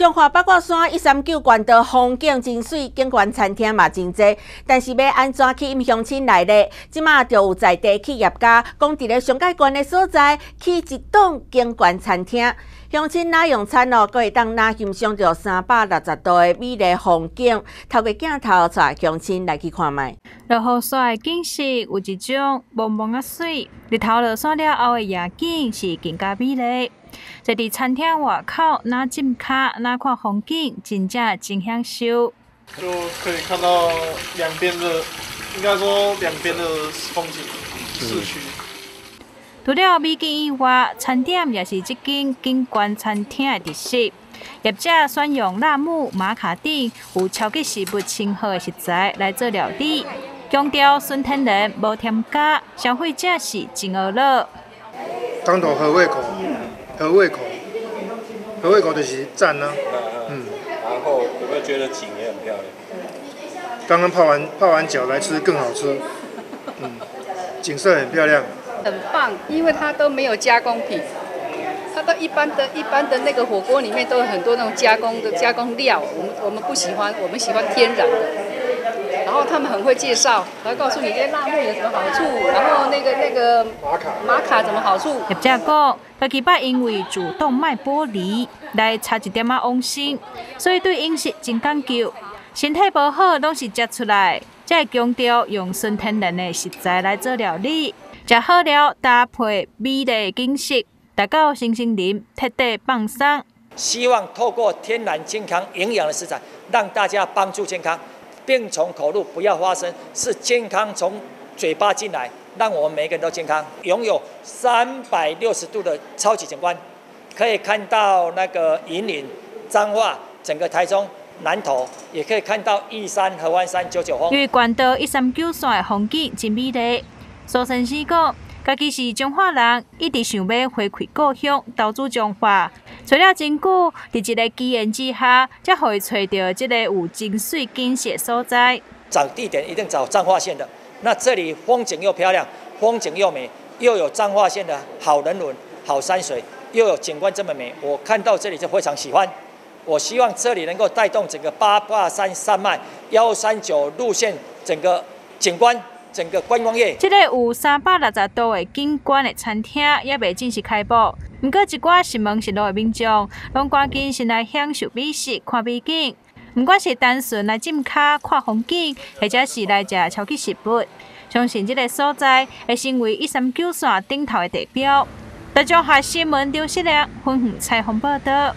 中华八卦山一三九关的风景真水，景观餐厅嘛真多，但是要安怎去引乡亲来呢？即马就有在地企业家讲，伫咧上界关的所在起一栋景观餐厅，乡亲哪用餐哦，可以当哪欣赏着三百六十度的美丽风景。透过镜头带乡亲来去看卖。落雨山的景色有一种蒙蒙的水，日头落山了后的夜景是更加美丽。坐伫餐厅外口，那进卡，那看风景，真正真享受。就可以看到两边的，应该说两边的风景，市区。除了美景以外，餐点也是这间景观餐厅的特色。业者选用辣木、马卡等有超级食物称号的食材来做料理，强调纯天然、无添加，消费者是真饿乐。当头合胃口。合胃口，合胃口就是赞呢。嗯，然后有没有觉得景也很漂亮？刚刚泡完泡完脚来吃更好吃。嗯，景色很漂亮。很棒，因为它都没有加工品，它都一般的一般的那个火锅里面都有很多那种加工的加工料，我们我们不喜欢，我们喜欢天然的。然后他们很会介绍，来告诉你这些辣木有什么好处，然后那个那个玛卡玛卡什么好处。业者讲，家己爸因为主动卖玻璃来差一点仔往心，所以对饮食真讲究，身体不好拢是食出来，才强调用纯天然的食材来做料理，食好了搭配美丽景色，达到身心灵彻底放松。希望透过天然、健康、营养的食材，让大家帮助健康。病从口入，不要发生，是健康从嘴巴进来，让我们每个人都健康。拥有三百六十度的超级景观，可以看到那个引领、彰化、整个台中、南投，也可以看到玉山、合欢山、九九峰。因为关岛一三九线的风景真美丽，苏先生讲。家己是中华人，一直想要回馈故乡，投资中华。找了真久，在一个机缘之下，才会找到这个有真水景色所在。找地点一定找彰化县的，那这里风景又漂亮，风景又美，又有彰化县的好人文、好山水，又有景观这么美，我看到这里就非常喜欢。我希望这里能够带动整个八卦山山脉幺三九路线整个景观。整个观光业，这个有三百六十度的景观的餐厅也未正式开播，不过一寡是门是路的民众，拢赶紧先来享受美食、看美景。不管是单纯来浸卡看风景，或者是来食超级食物，相信这个所在会成为一三九线顶头的地标。大中华新闻刘世良分享采访报道。